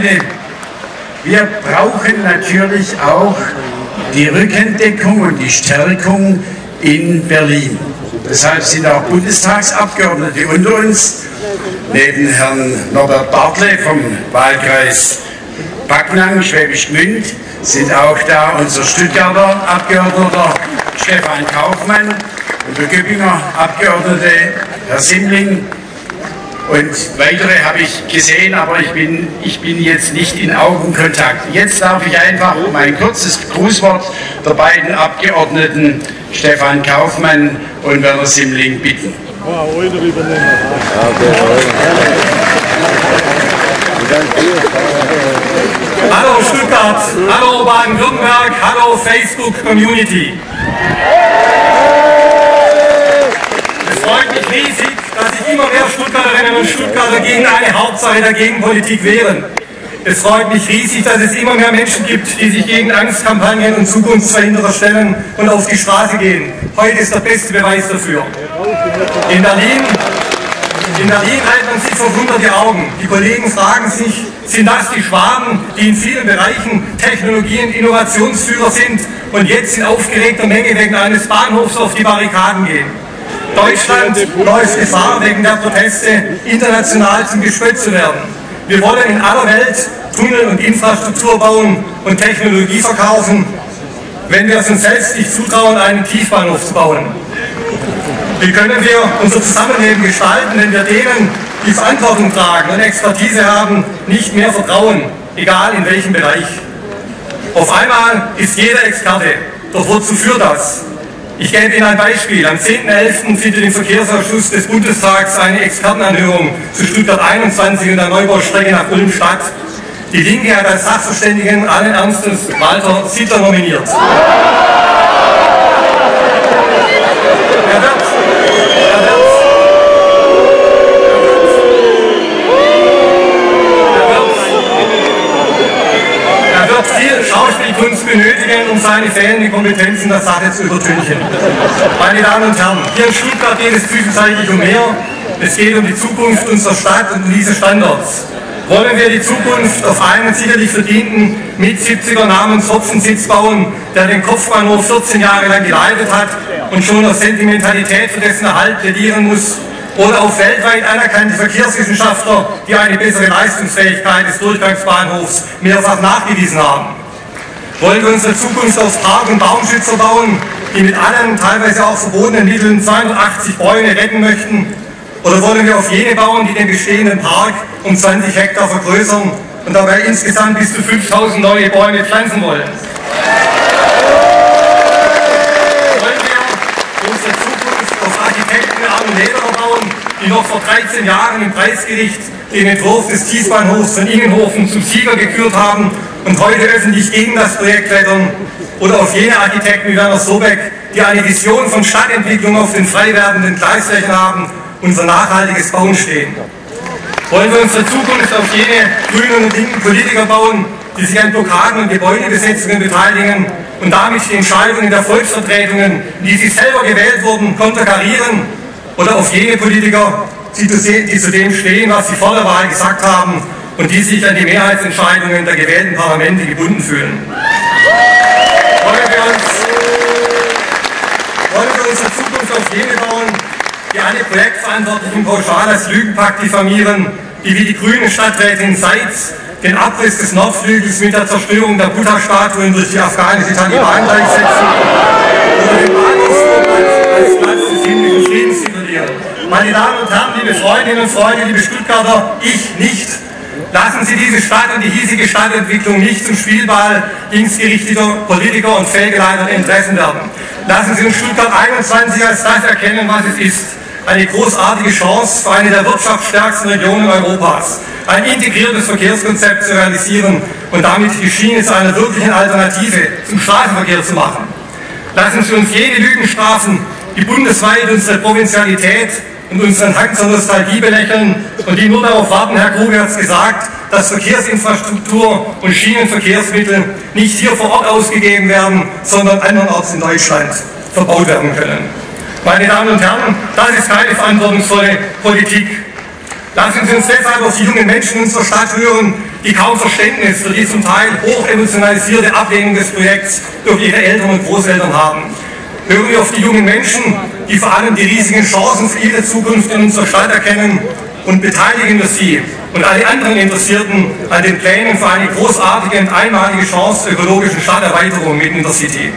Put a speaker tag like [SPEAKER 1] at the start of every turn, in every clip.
[SPEAKER 1] Freunde, wir brauchen natürlich auch die Rückendeckung und die Stärkung in Berlin. Deshalb sind auch Bundestagsabgeordnete unter uns, neben Herrn Norbert Bartle vom Wahlkreis Backnang, Schwäbisch Gmünd, sind auch da unser Stuttgarter Abgeordneter Stefan Kaufmann und der Göppinger Abgeordnete Herr Simling und weitere habe ich gesehen, aber ich bin, ich bin jetzt nicht in Augenkontakt. Jetzt darf ich einfach um ein kurzes Grußwort der beiden Abgeordneten Stefan Kaufmann und Werner Simling bitten.
[SPEAKER 2] Hallo Stuttgart, hallo Baden-Württemberg, hallo Facebook Community. Es freut mich riesig, immer mehr Stuttgarterinnen und Stuttgarter gegen eine Hauptsache der Gegenpolitik wehren. Es freut mich riesig, dass es immer mehr Menschen gibt, die sich gegen Angstkampagnen und Zukunftsverhinderer stellen und auf die Straße gehen. Heute ist der beste Beweis dafür. In Berlin, in Berlin halten man sich verwundert die Augen. Die Kollegen fragen sich, sind das die Schwaben, die in vielen Bereichen Technologie- und Innovationsführer sind und jetzt in aufgeregter Menge wegen eines Bahnhofs auf die Barrikaden gehen? Deutschland läuft Gefahr, wegen der Proteste international zum Gespött zu werden. Wir wollen in aller Welt Tunnel und Infrastruktur bauen und Technologie verkaufen, wenn wir es uns selbst nicht zutrauen, einen Tiefbahnhof zu bauen. Wie können wir unser Zusammenleben gestalten, wenn wir denen, die Verantwortung tragen und Expertise haben, nicht mehr vertrauen, egal in welchem Bereich? Auf einmal ist jeder Experte. Doch wozu führt das? Ich gebe Ihnen ein Beispiel. Am 10.11. findet im Verkehrsausschuss des Bundestags eine Expertenanhörung zu Stuttgart 21 und der Neubaustrecke nach Ulm statt. Die Linke hat als Sachverständigen allen Ernstes Walter Sitter nominiert. Er wird, er wird, viel Schauspielkunst benötigen, um seine fehlende Kompetenz in der Sache zu übertünchen. Meine Damen und Herren, hier in Stuttgart geht es zwischenzeitlich um mehr. Es geht um die Zukunft unserer Stadt und um diese Standorts. Wollen wir die Zukunft auf einen sicherlich verdienten Mit-70er namens Hopfensitz bauen, der den Kopfbahnhof 14 Jahre lang geleitet hat und schon aus Sentimentalität für dessen Erhalt plädieren muss? Oder auf weltweit anerkannte Verkehrswissenschaftler, die eine bessere Leistungsfähigkeit des Durchgangsbahnhofs mehrfach nachgewiesen haben? Wollen wir unsere Zukunft auf Park- und Baumschützer bauen, die mit allen teilweise auch verbotenen Mitteln 280 Bäume retten möchten? Oder wollen wir auf jene bauen, die den bestehenden Park um 20 Hektar vergrößern und dabei insgesamt bis zu 5000 neue Bäume pflanzen wollen? Wollen wir unsere Zukunft auf Architekten Arno Lederer bauen, die noch vor 13 Jahren im Preisgericht den Entwurf des Tiefbahnhofs von Ingenhofen zum Sieger gekürt haben und heute öffentlich gegen das Projekt wettern? Oder auf jene Architekten wie Werner Sobeck, die eine Vision von Stadtentwicklung auf den frei werdenden Gleisflächen haben und für nachhaltiges Bauen stehen? Wollen wir unsere Zukunft auf jene grünen und linken Politiker bauen, die sich an Blockaden und Gebäudebesetzungen beteiligen und damit die Entscheidungen der Volksvertretungen, die sie selber gewählt wurden, konterkarieren? Oder auf jene Politiker, die zu dem stehen, was sie vor der Wahl gesagt haben und die sich an die Mehrheitsentscheidungen der gewählten Parlamente gebunden fühlen? Wollen wir, uns, wollen wir unsere Zukunft auf jene bauen, die alle Projektverantwortlichen pauschal als Lügenpakt diffamieren, die wie die grüne Stadträtin Seitz den Abriss des Nordflügels mit der Zerstörung der Buddha-Statuen durch die afghanische Taliban gleichsetzen oder den Bahnhofsturm als, als Friedens titulieren. Meine Damen und Herren, liebe Freundinnen und Freunde, liebe Stuttgarter, ich nicht. Lassen Sie diese Stadt und die hiesige Stadtentwicklung nicht zum Spielball linksgerichteter Politiker und fehlgeleiteter Interessen werden. Lassen Sie uns Stuttgart 21 als das erkennen, was es ist. Eine großartige Chance für eine der wirtschaftsstärksten Regionen Europas, ein integriertes Verkehrskonzept zu realisieren und damit die Schiene zu einer wirklichen Alternative zum Straßenverkehr zu machen. Lassen Sie uns jene Lügen strafen, die bundesweit unsere Provinzialität und unseren Hang zur Nostalgie belächeln und die nur darauf warten, Herr Gruber hat es gesagt, dass Verkehrsinfrastruktur und Schienenverkehrsmittel nicht hier vor Ort ausgegeben werden, sondern andernorts in Deutschland verbaut werden können. Meine Damen und Herren, das ist keine verantwortungsvolle Politik. Lassen Sie uns deshalb auf die jungen Menschen in unserer Stadt hören, die kaum Verständnis für die zum Teil hoch emotionalisierte Ablehnung des Projekts durch ihre Eltern und Großeltern haben. Hören wir auf die jungen Menschen, die vor allem die riesigen Chancen für ihre Zukunft in unserer Stadt erkennen und beteiligen wir sie und alle anderen Interessierten an den Plänen für eine großartige und einmalige Chance zur ökologischen Stadterweiterung mitten in der City.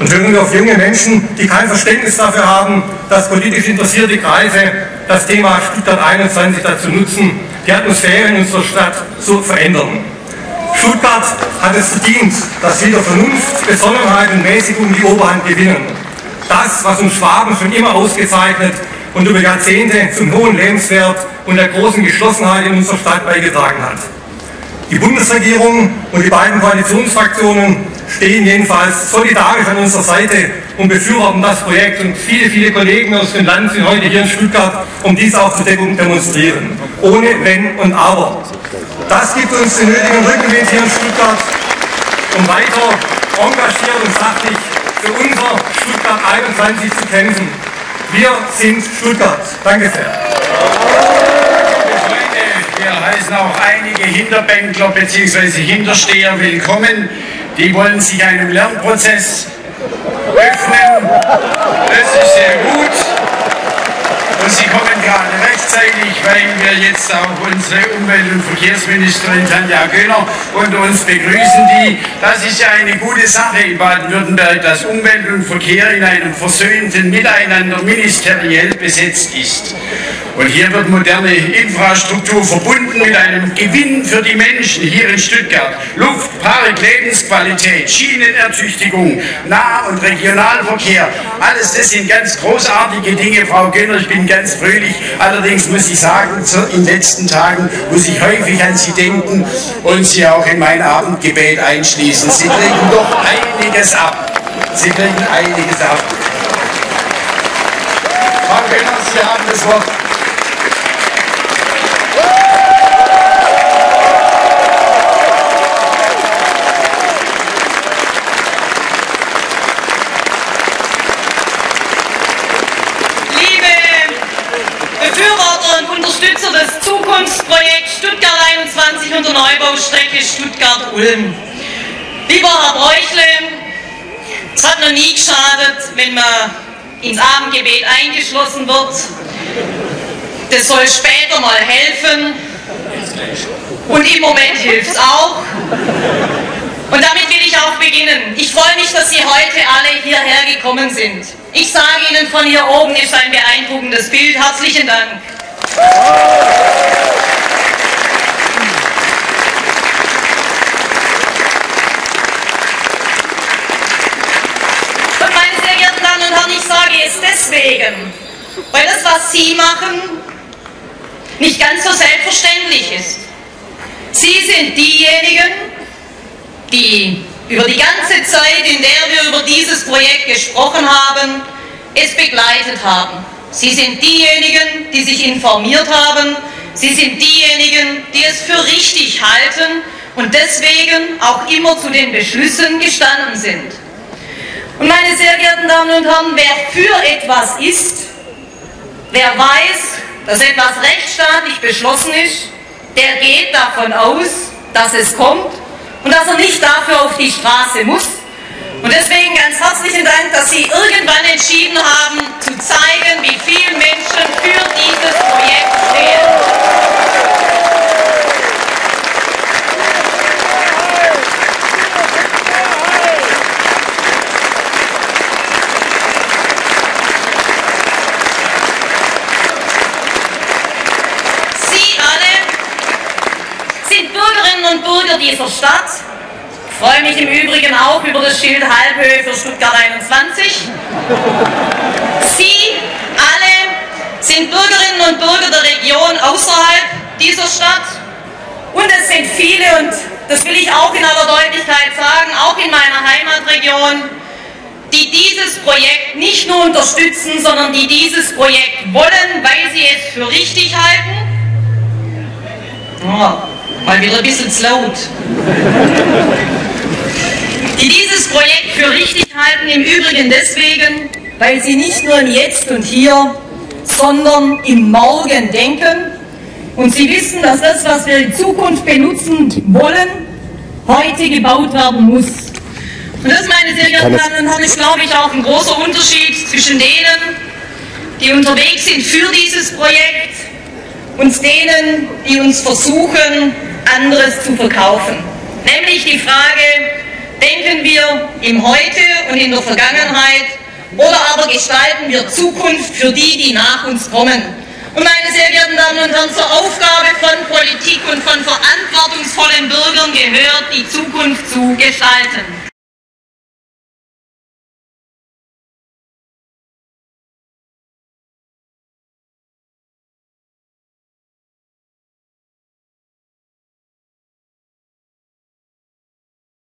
[SPEAKER 2] Und hören wir auf junge Menschen, die kein Verständnis dafür haben, dass politisch interessierte Kreise das Thema Stuttgart 21 dazu nutzen, die Atmosphäre in unserer Stadt zu verändern. Stuttgart hat es verdient, dass wieder Vernunft, Besonnenheit und Mäßigung die Oberhand gewinnen. Das, was uns Schwaben schon immer ausgezeichnet und über Jahrzehnte zum hohen Lebenswert und der großen Geschlossenheit in unserer Stadt beigetragen hat. Die Bundesregierung und die beiden Koalitionsfraktionen stehen jedenfalls solidarisch an unserer Seite und befürworten das Projekt. Und viele, viele Kollegen aus dem Land sind heute hier in Stuttgart, um dies auch zu demonstrieren. Ohne Wenn und Aber. Das gibt uns den nötigen Rückenwind hier in Stuttgart, um weiter engagiert und sachlich für unser Stuttgart 21 zu kämpfen. Wir sind Stuttgart. Danke sehr
[SPEAKER 1] heißen auch einige Hinterbänkler bzw. Hintersteher willkommen. Die wollen sich einem Lernprozess öffnen. Das ist sehr gut. Und Sie kommen gerade rechtzeitig, weil wir jetzt auch unsere Umwelt- und Verkehrsministerin Tanja Göhner unter uns begrüßen. Die, das ist ja eine gute Sache in Baden-Württemberg, dass Umwelt und Verkehr in einem versöhnten Miteinander ministeriell besetzt ist. Und hier wird moderne Infrastruktur verbunden mit einem Gewinn für die Menschen hier in Stuttgart. Luft, Park, Lebensqualität, Schienenertüchtigung, Nah- und Regionalverkehr. Alles das sind ganz großartige Dinge, Frau Gönner. Ich bin ganz fröhlich. Allerdings muss ich sagen, in den letzten Tagen muss ich häufig an Sie denken und Sie auch in mein Abendgebet einschließen. Sie kriegen doch einiges ab. Sie kriegen einiges ab. Frau Gönner, Sie haben das Wort.
[SPEAKER 3] Stuttgart-Ulm. Lieber Herr Bräuchle, es hat noch nie geschadet, wenn man ins Abendgebet eingeschlossen wird. Das soll später mal helfen. Und im Moment hilft es auch. Und damit will ich auch beginnen. Ich freue mich, dass Sie heute alle hierher gekommen sind. Ich sage Ihnen, von hier oben ist ein beeindruckendes Bild. Herzlichen Dank. Und meine sehr geehrten Damen und Herren, ich sage es deswegen, weil das, Sie machen, nicht ganz so selbstverständlich ist. Sie sind diejenigen, die über die ganze Zeit, in der wir über dieses Projekt gesprochen haben, es begleitet haben. Sie sind diejenigen, die sich informiert haben. Sie sind diejenigen, die es für richtig halten und deswegen auch immer zu den Beschlüssen gestanden sind. Und meine sehr geehrten Damen und Herren, wer für etwas ist, wer weiß, dass etwas rechtsstaatlich beschlossen ist, der geht davon aus, dass es kommt und dass er nicht dafür auf die Straße muss, und deswegen ganz herzlichen Dank, dass Sie irgendwann entschieden haben, zu zeigen, wie viele Menschen für dieses Projekt stehen. Sie alle sind Bürgerinnen und Stadt freue mich im Übrigen auch über das Schild Halbhöhe für Stuttgart 21. Sie alle sind Bürgerinnen und Bürger der Region außerhalb dieser Stadt. Und es sind viele, und das will ich auch in aller Deutlichkeit sagen, auch in meiner Heimatregion, die dieses Projekt nicht nur unterstützen, sondern die dieses Projekt wollen, weil sie es für richtig halten. Oh, mal wieder ein bisschen zu laut die dieses Projekt für richtig halten, im Übrigen deswegen, weil sie nicht nur im Jetzt und Hier, sondern im Morgen denken, Und Sie wissen, dass das, was wir in Zukunft benutzen wollen, heute gebaut werden muss. Und das, meine sehr geehrten Damen und Herren, ist, glaube ich, auch ein großer Unterschied zwischen denen, die unterwegs sind für dieses Projekt und denen, die uns versuchen, anderes zu verkaufen. Nämlich die Frage, denken wir im Heute und in der Vergangenheit oder aber gestalten wir Zukunft für die, die nach uns kommen. Und meine sehr geehrten Damen und Herren, zur Aufgabe von Politik und von verantwortungsvollen Bürgern gehört, die Zukunft zu gestalten.